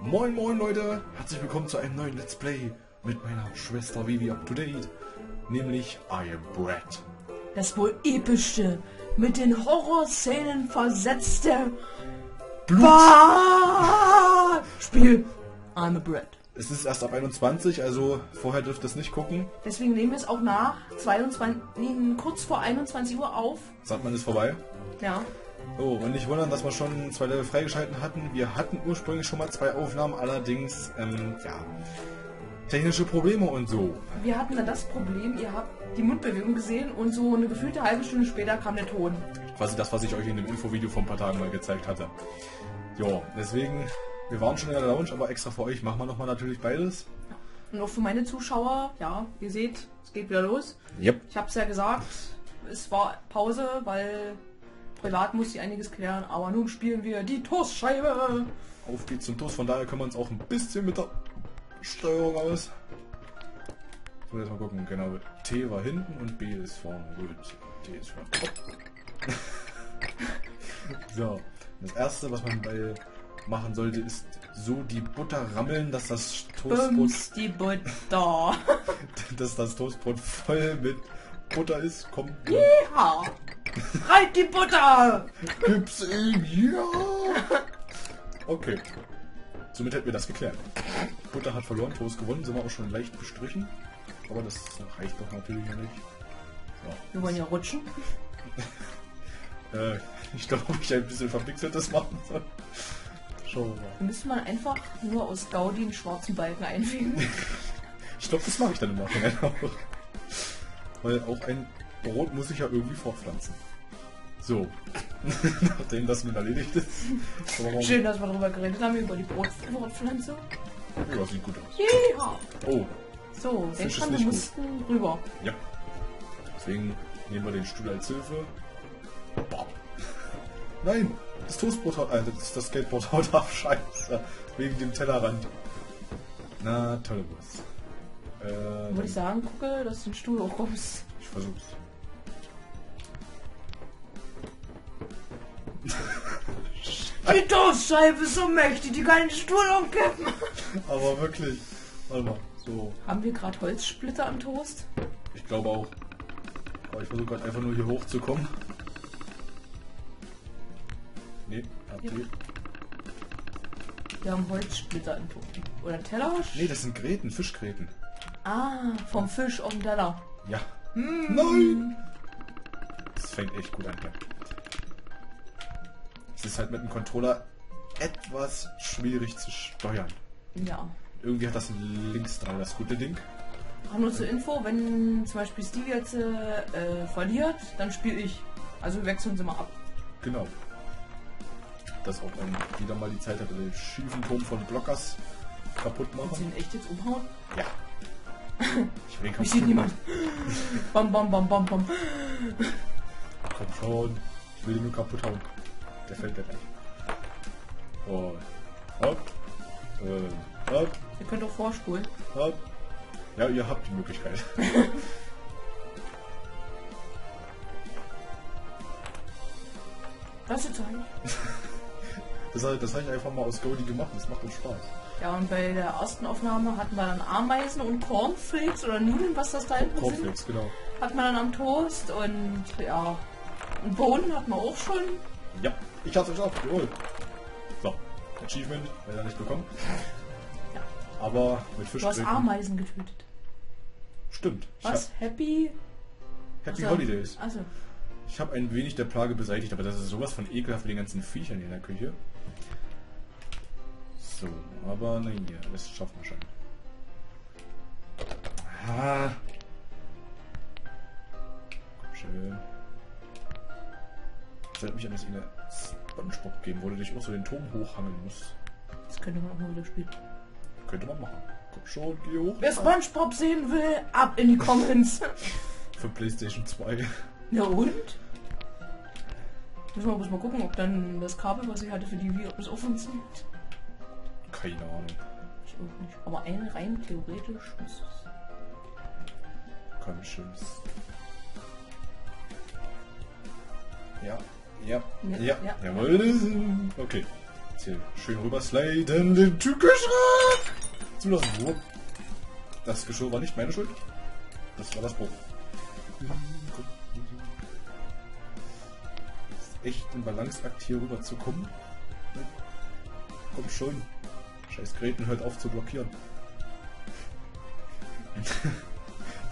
Moin moin Leute, herzlich willkommen zu einem neuen Let's Play mit meiner Schwester Vivi up to date, nämlich I am Brad. Das wohl epischste, mit den Horrorszenen versetzte Blut! Spiel I'm a Brad. Es ist erst ab 21, also vorher dürft ihr es nicht gucken. Deswegen nehmen wir es auch nach 22, nehmen kurz vor 21 Uhr auf. Sagt man ist vorbei. Ja. Oh, und nicht wundern, dass wir schon zwei Level freigeschalten hatten. Wir hatten ursprünglich schon mal zwei Aufnahmen, allerdings, ähm, ja, technische Probleme und so. Wir hatten dann das Problem, ihr habt die Mundbewegung gesehen und so eine gefühlte halbe Stunde später kam der Ton. Quasi das, was ich euch in dem Infovideo vor ein paar Tagen mal gezeigt hatte. Jo, deswegen, wir waren schon in der Lounge, aber extra für euch machen wir nochmal natürlich beides. Und auch für meine Zuschauer, ja, ihr seht, es geht wieder los. Yep. Ich habe es ja gesagt, es war Pause, weil privat muss ich einiges klären, aber nun spielen wir die Toastscheibe. Auf geht's zum Toast, von daher können wir uns auch ein bisschen mit der Steuerung aus. So, jetzt mal gucken, genau. T war hinten und B ist vorne. Gut. T ist vorne. so, das erste, was man bei machen sollte, ist so die Butter rammeln, dass das Toastbrot, Bums die Butter. dass das Toastbrot voll mit Butter ist. Kommt. Ja. Halt die Butter! Gib's ihm, ja! Okay. Somit hätten wir das geklärt. Butter hat verloren, Toast gewonnen, sind wir auch schon leicht bestrichen. Aber das reicht doch natürlich nicht. Wir wollen ja rutschen. Äh, ich glaube, ich ein bisschen verpixeltes machen soll. Schauen wir mal. Da müsste man einfach nur aus Gaudi einen schwarzen Balken einfügen. Ich glaube, das mache ich dann im Nachhinein auch. Weil auch ein Brot muss ich ja irgendwie fortpflanzen. So. Nachdem das nun erledigt ist. Schön, dass wir darüber geredet haben, über die Brot- Brotpflanze. Ja, sieht gut aus. Ja. Oh, So, Fisch denk ist dran, wir mussten rüber. Ja. Deswegen nehmen wir den Stuhl als Hilfe. Boah. Nein! Das Toastbrot haut, äh, das, das Skateboard haut ab, scheiße. Wegen dem Tellerrand. Na, tolle Wurst. Äh, Würde ich sagen, gucke, dass du den Stuhl hochkommst. ich versuch's. Die Toastscheibe ist so mächtig, die kann den Stuhl umkippen. Aber wirklich. Warte mal. So, Haben wir gerade Holzsplitter am Toast? ich glaube auch. Aber ich versuche gerade einfach nur hier hochzukommen. Nee, habt Ja. ihr. Wir haben Holzsplitter im Toast. Oder einen Teller? Nee, das sind Gräten, Fischgräten. Ah, vom Fisch auf dem Teller. Ja. Nein! Das fängt echt gut an hier. Ist halt mit dem Controller etwas schwierig zu steuern. Ja. Irgendwie hat das links dran, das gute Ding. Auch nur zur Info, wenn zum Beispiel Stevie jetzt äh, verliert, dann spiele ich. Also wir wechseln sie mal ab. Genau. Das auch dann wieder mal die Zeit hatte, den schiefen Turm von Blockers kaputt Und sie machen. ihn echt jetzt umhauen? Ja. Ich will Mich sieht niemand. bam, bam, bam, bam, bam. Komm schon. Ich will den nur kaputt hauen. Der fällt ja gleich. Und hopp. Und hopp. Ihr könnt auch vorspulen. Hopp. Ja, ihr habt die Möglichkeit. Was jetzt eigentlich? Das, das habe ich einfach mal aus Goldie gemacht. Das macht uns Spaß. Ja, und bei der ersten Aufnahme hatten wir dann Ameisen und Cornflakes oder Nudeln, was das da hinten sind. Cornflakes, genau. Hat man dann am Toast und ja. Und Bohnen hatten wir auch schon. Ja, ich hab's euch auch geholt. So, Achievement, leider nicht bekommen. Ja. Aber mit Du hast. Ameisen getötet. Stimmt. Was? Happy? Happy Also- Holidays. Also, Ich habe ein wenig der Plage beseitigt, aber das ist sowas von ekelhaft mit den ganzen Viechern hier in der Küche. So, aber na ja, das schaffen wir schon. Ah. Komm schön. Ich mich an das in der Spongebob geben, wo du dich auch so den Turm hochhangeln musst. das könnte man auch mal wieder spielen. Könnte man machen. Komm schon, geh hoch. Wer Spongebob sehen will, ab in die Comments. Für Playstation 2. Ja und? Müssen wir bloß mal gucken, ob dann das Kabel, was ich hatte für die Wii, ob es auch funktioniert. Keine Ahnung. Ich auch nicht. Aber ein rein theoretisch muss es. Komm schön. Ja, ja, Ja, ja, ja. jawohl. Okay. Jetzt hier schön rüber sliden, den Kühlschrank zulassen. Das Geschirr war nicht meine Schuld. Das war das Brot. Ist echt ein Balanceakt hier rüber zu kommen. Komm schon. Scheiß Gräten hört auf zu blockieren.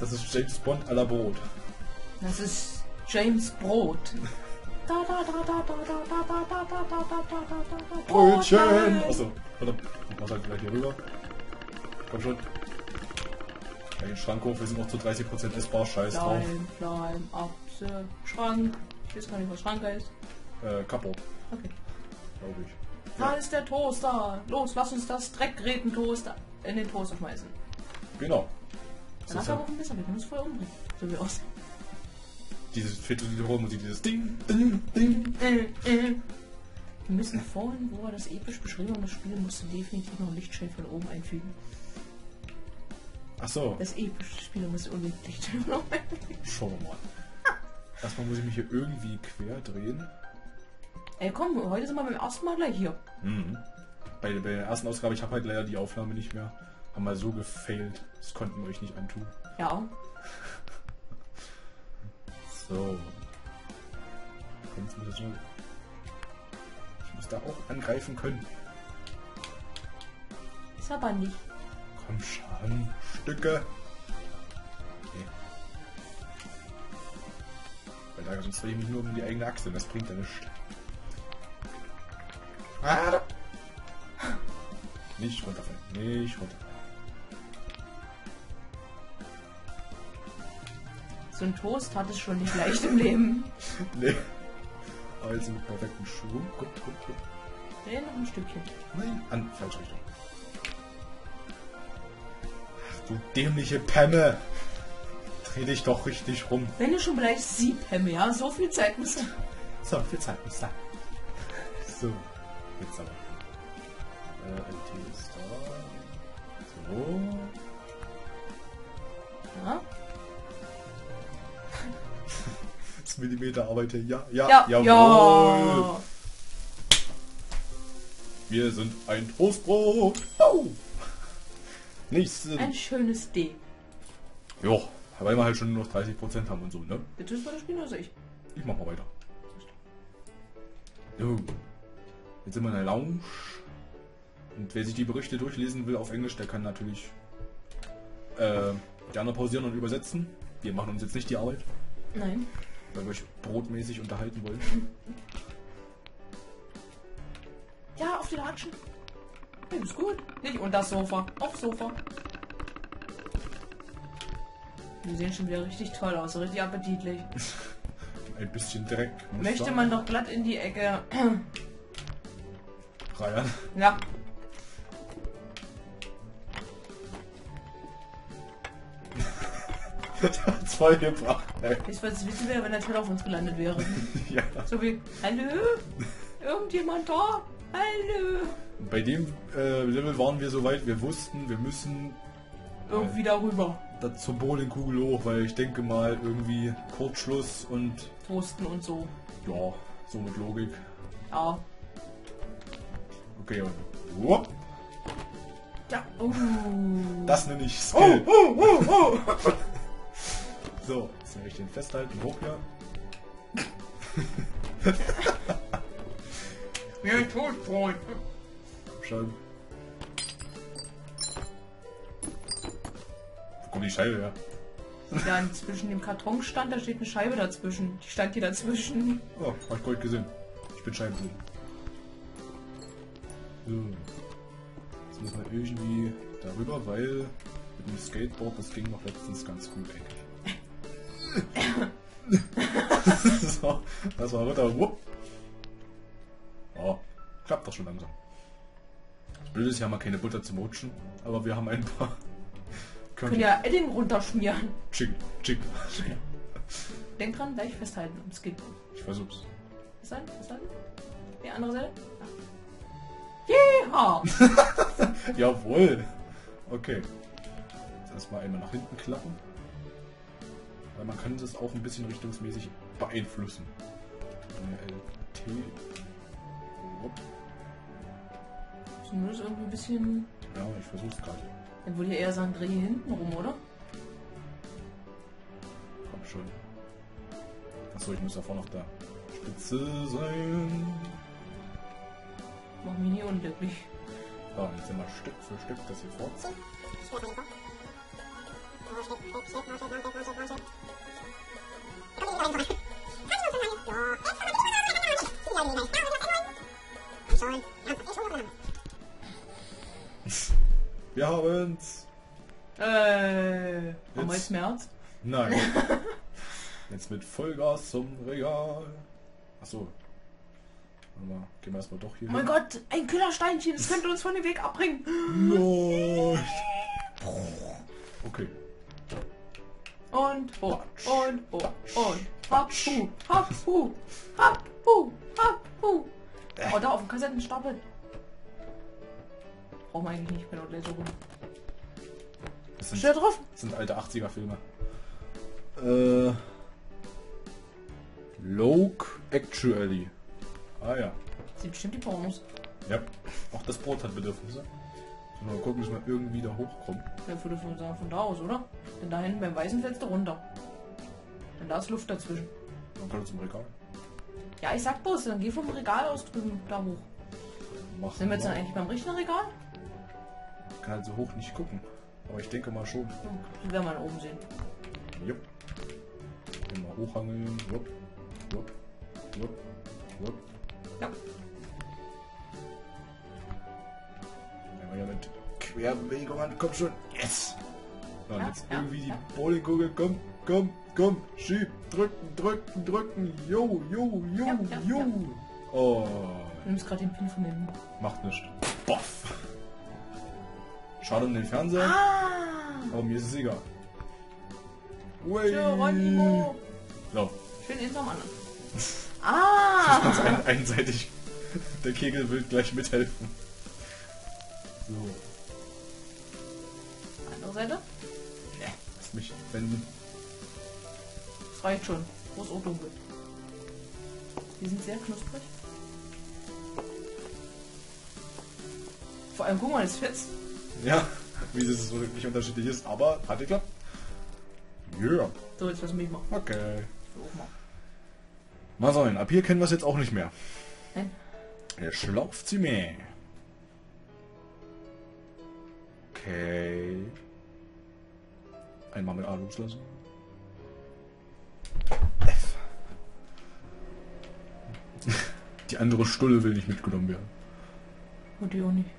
Das ist James Bond à la Brot. Das ist James Brot. Brötchen! Achso, verdammt. Ich mach halt gleich hier rüber. Komm schon. Ja, den Schrank hoch, wir sind noch zu 30% essbar, scheiß drauf. Klein, klein, Apse, Schrank. Ich weiß gar nicht, was Schrank heißt. Äh, kaputt, Okay. glaube ich. Da ist der Toaster. Los, lass uns das Dreckgeräten-Toaster in den Toaster schmeißen. Genau. Dann Das hast ist du ja aber auch ein Messer, wir können uns voll umbringen. So wie aus. Dieses Musik, dieses Ding, Ding, Ding. Wir müssen vorhin, wo wir das episch beschrieben haben, das Spiel musste definitiv noch ein Lichtschild von oben einfügen. Achso, Das epische Spiel musste unbedingt Lichtschild von oben einfügen. schauen wir mal. Erstmal muss ich mich hier irgendwie quer drehen. Ey, komm, heute sind wir beim ersten Mal gleich hier. Mhm. Bei, bei der ersten Ausgabe, ich habe halt leider die Aufnahme nicht mehr. Haben wir so gefailt. Das konnten wir euch nicht antun. Ja. So. Jetzt muss ich nur. Ich muss da auch angreifen können. Ist aber nicht. Komm schon, Stücke. Okay. Weil da sonst drehe ich mich nur um die eigene Achse. Das bringt ja nichts. Ah, nicht runterfallen. Nicht runterfallen. So ein Toast hat es schon nicht leicht im Leben. Nee. Aber jetzt mit perfekten Schwung. Gut, gut, gut. Nee, noch ein Stückchen. Nein, an falsche Richtung. Ach, du dämliche Pemme. Dreh dich doch richtig rum. Wenn du schon bleibst, sieb Hemme, ja? So viel Zeit muss sein. So, viel Zeit muss sein. So, jetzt aber. Äh, LT ist da. So. Ja? Das Millimeterarbeit hier. Ja, ja, Ja, jawohl. ja. Wir sind ein Toastbrot. Oh. Ein schönes D. Jo, weil wir halt schon nur noch 30% haben und so, ne? Bitte ist das Spiel oder soll ich? Ich mach mal weiter. So. Jetzt sind wir in der Lounge. Und wer sich die Berichte durchlesen will auf Englisch, der kann natürlich äh, gerne pausieren und übersetzen. Wir machen uns jetzt nicht die Arbeit, Nein. Weil wir euch brotmäßig unterhalten wollen. Ja, auf die Latschen. Nee, ist gut. Nicht unter das Sofa. Auf Sofa. Die sehen schon wieder richtig toll aus, richtig appetitlich. Ein bisschen Dreck. Möchte man doch glatt in die Ecke. Reihen. ja. Zwei gebracht, ey. Ich weiß, wissen wäre, wenn der Teller auf uns gelandet wäre. Ja. So wie, hallo? Irgendjemand da? Hallo? Bei dem äh, Level waren wir so weit, wir wussten, wir müssen Irgendwie darüber. da zur Bowlingkugel hoch, weil ich denke mal irgendwie Kurzschluss und Toasten und so. ja, so mit Logik. Ja. Okay, und whoop, Ja. Uh. das nenne ich Oh, Skill. oh, oh, oh. So, jetzt nehme ich den festhalten, hoch ja. Wie ein Toastbrot. Scheibe. Wo kommt die Scheibe her? Ja, zwischen dem Karton stand, da steht eine Scheibe dazwischen. Die stand hier dazwischen. Oh, hab ich gerade gesehen. Ich bin Scheibenblind. So. Jetzt muss man irgendwie darüber, weil mit dem Skateboard, das ging noch letztens ganz gut eigentlich. so, das war runter. Wupp. Oh, klappt doch schon langsam. Das Blöde ist, wir haben ja keine Butter zum Rutschen, aber wir haben ein paar Können Körnchen. ja Edding runterschmieren. Chick, chick. Denk dran, gleich festhalten ums Kind. Ich versuch's. Was sein? Was sein? Die andere Seite? Ja. Jeha! Jawohl. Okay. Jetzt erstmal einmal nach hinten klappen. Weil man kann das auch ein bisschen richtungsmäßig beeinflussen. Eine LT. Zumindest irgendwie ein bisschen. Ja, ich versuch's gerade. Dann würde ich eher sagen, dreh hier hinten rum, oder? Komm schon. Achso, ich muss davor noch da. Spitze sein. Mach mich nie unglücklich. So, jetzt immer Stück für Stück das hier fortsetzen. Wir haben's. Äh. Haben wir Jetzt- März? Nein. Jetzt mit Vollgas zum Regal. Achso. Warte mal, gehen wir erstmal doch hier Oh mein hin. Gott, ein Killersteinchen, das könnte uns von dem Weg abbringen. Nein. Okay. Und hoch, und hoch, und hopp, hu, hopp, hu, hopp, hu, hopp, hu. Oh, da auf dem Kassettenstapel. Brauchen wir eigentlich nicht mehr dort Laser rum. Das sind, Steht da drauf? das sind alte 80er Filme. Äh. Loke Actually. Ah ja. Sind bestimmt die Pornos. Ja. Auch das Brot hat Bedürfnisse. Mal gucken, bis wir irgendwie da hochkommen. Ja, würde von sagen, von da aus, oder? Denn da hinten beim weißen Fenster runter. Denn da ist Luft dazwischen. Dann kann er zum Regal. Ja, ich sag bloß, dann geh vom Regal aus drüben da hoch. Machen Sind wir jetzt dann eigentlich beim richtigen Regal? Ich kann halt so hoch nicht gucken. Aber ich denke mal schon. Hm, Die werden wir da oben sehen. Jupp. Immer hochhangeln. Wupp. Wupp. Wupp. Wupp. Ja. Ja mit Querbewegung an. Komm schon. Yes! So, und jetzt irgendwie die. Bowlingkugel. Komm, komm, komm. Schieb. Drücken, drücken, drücken. Jo, jo, jo, jo. Oh. Du nimmst gerade den Pin von hinten. Macht nichts. Boff. Schade um den Fernseher. Ah! Aber mir ist es egal. Geronimo! So, Schön am anderen. Ah! ganz ein, einseitig. Der Kegel will gleich mithelfen. So, Andere Seite? lass mich wenden. Das reicht schon. Wo ist auch dunkel? Die sind sehr knusprig. Vor allem, guck mal, das fetzt. Ja, wie es wirklich unterschiedlich ist, aber hat geklappt. Yeah, So, jetzt lass mich machen. okay. So, mal. Sein, ab hier kennen wir es jetzt auch nicht mehr. Nein. Er schlauft Okay. Einmal mit A loslassen. F. Die andere Stulle will nicht mitgenommen werden. Und die auch nicht.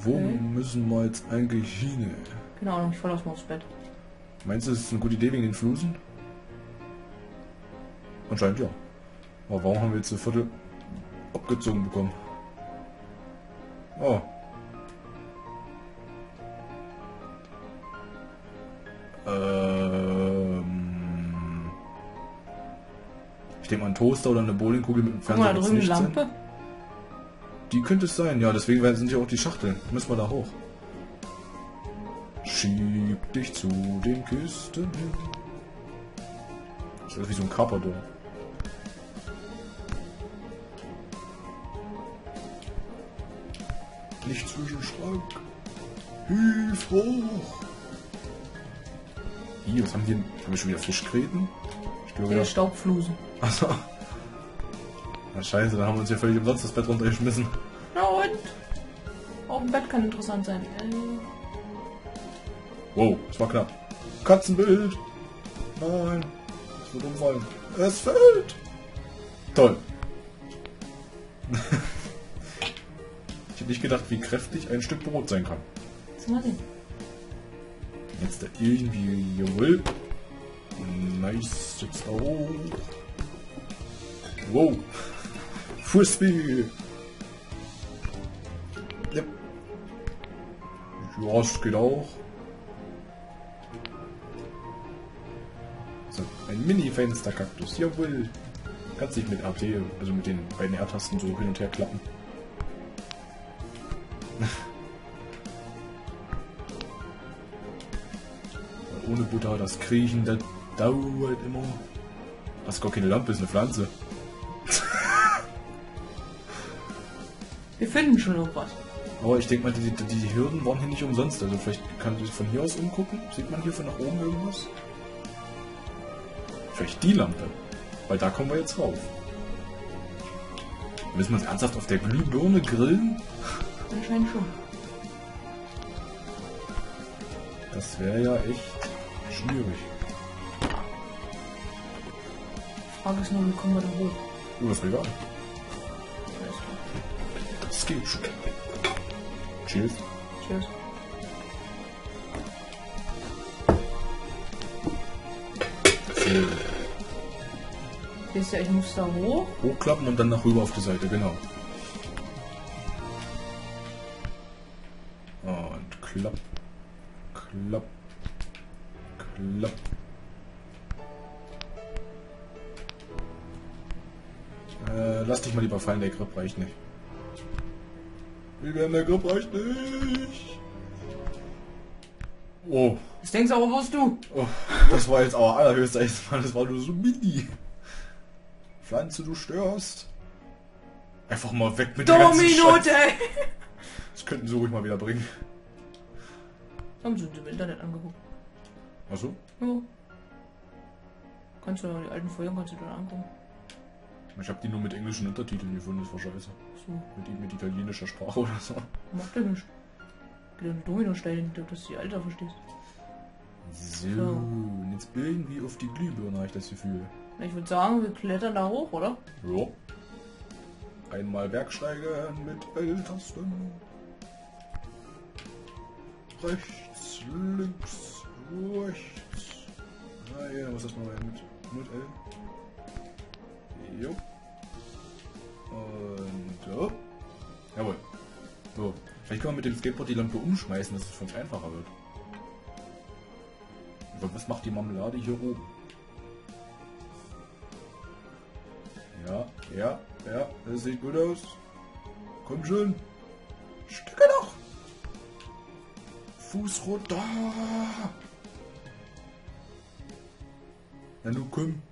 Wo Okay. müssen wir jetzt eigentlich hin? Keine Ahnung, ich fall aus mal aufs Bett. Meinst du, das ist eine gute Idee wegen den Flusen? Anscheinend ja. Aber warum haben wir jetzt eine Viertel abgezogen bekommen? Oh. Ich denke mal, ein Toaster oder eine Bowlingkugel mit dem Guck mal, Fernseher da drüben eine sein. Lampe. Die könnte es sein, ja, deswegen werden- sind ja auch die Schachteln. Müssen wir da hoch. Schieb dich zu den Küsten hin. Das ist wie so ein Carpador. Nicht zwischen Schrank. Hilf hoch. Hier, was haben denn? Haben wir schon wieder Fischgräten? Ich glaube, ja. Staubflusen. Achso. Na scheiße, da haben wir uns ja völlig umsonst das Bett runtergeschmissen. Na und? Auch im Bett kann interessant sein. Äh, Wow, das war knapp. Katzenbild. Nein. Es wird umfallen. Es fällt. Toll. ich hätte nicht gedacht, wie kräftig ein Stück Brot sein kann. mal sehen. Jetzt da irgendwie, jawohl. Nice, jetzt da hoch. Wow. Frisbee. Yep. Ja, es geht auch. So, ein Mini-Fensterkaktus, jawohl. Kannst dich mit RT, also mit den beiden R-Tasten so hin und her klappen. Ohne Butter, das Kriechen, das dauert immer. Das ist gar keine Lampe, ist eine Pflanze. Wir finden schon irgendwas. Aber ich denke mal, die, die, Hürden waren hier nicht umsonst. Also vielleicht kann ich von hier aus umgucken. Sieht man hier von nach oben irgendwas? Vielleicht die Lampe. Weil da kommen wir jetzt rauf. Müssen wir uns ernsthaft auf der Glühbirne grillen? Anscheinend schon. Das wäre ja echt schwierig. Frage ist nur, wie kommen wir da hoch? Oh, das Regal. Skill. Cheers. Cheers. Äh, Siehst ja, ich muss da hoch. Hochklappen und dann nach rüber auf die Seite, genau. Und klapp. Klapp. Klapp. Äh, lass dich mal lieber fallen, der Grip reicht nicht. Der Grip reicht nicht. Oh, Was denkst du aber, wirst du? oh, das war jetzt aber allerhöchster Eisenbahn, das war nur so mini. Pflanze, du störst. Einfach mal weg mit der ganzen ey! Das könnten sie ruhig mal wieder bringen. Haben sie uns im Internet angeguckt. Achso? Ja. Kannst du die alten Folgen kannst du dir angucken. Ich habe die nur mit englischen Untertiteln gefunden, das war scheiße. So, Mit, mit italienischer Sprache oder so. macht ja nicht. Geht ja eine Domino stellen, dass du die Alter verstehst. So, und jetzt irgendwie auf die Glühbirne habe ich das Gefühl. Ich würde sagen, wir klettern da hoch, oder? Ja. Einmal Bergsteigen mit L-Tasten. Rechts, links, rechts. Ah ja, was ist das mal mit, mit L? Jo. Und so. Jawohl. So. Vielleicht können wir mit dem Skateboard die Lampe umschmeißen, dass es für uns einfacher wird. Aber was macht die Marmelade hier oben? Ja, ja, ja, das sieht gut aus. Komm schon. Stücke noch. Fuß runter. Na nun komm.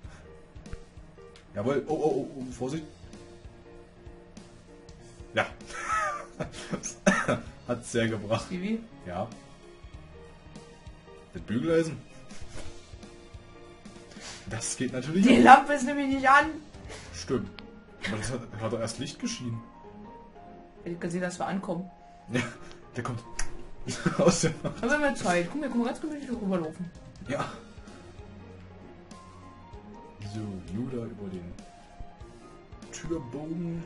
Jawohl. Oh, oh, oh, oh Vorsicht. Ja. Hat sehr gebracht. Wie? Ja. Das Bügeleisen. Das geht natürlich Die auch. Lampe ist nämlich nicht an. Stimmt. Aber das hat, hat doch erst Licht geschienen. Ich kann sehen, dass wir ankommen. Ja, der kommt aus dem... Aber wir haben Zeit. Guck mal, guck mal ganz gemütlich rüberlaufen. Ja. So, Juda über den Türbogen.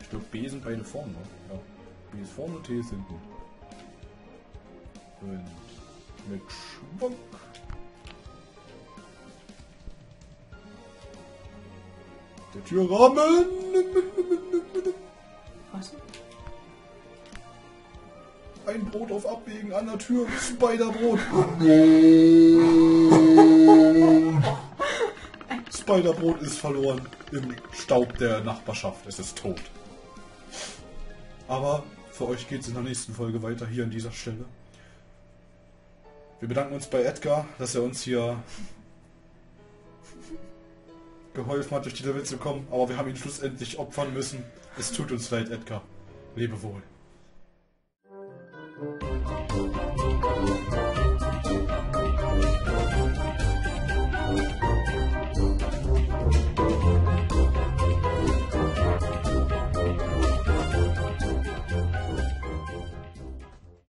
Ich glaube, B sind beide vorne. Ja. B ist vorne, T ist hinten. Und mit Schwung. Der Türrahmen. Was? Ein Brot auf Abwägen an der Tür. Spiderbrot. Spiderbrot ist verloren im Staub der Nachbarschaft. Es ist tot. Aber für euch geht es in der nächsten Folge weiter hier an dieser Stelle. Wir bedanken uns bei Edgar, dass er uns hier geholfen hat, durch die Level zu kommen. Aber wir haben ihn schlussendlich opfern müssen. Es tut uns leid, Edgar. Lebe wohl.